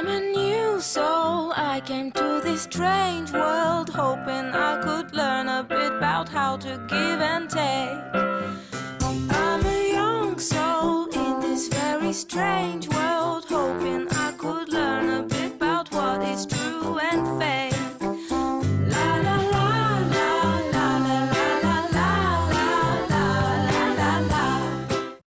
I'm a new soul. I came to this strange world hoping I could learn a bit about how to give and take. I'm a young soul in this very strange world.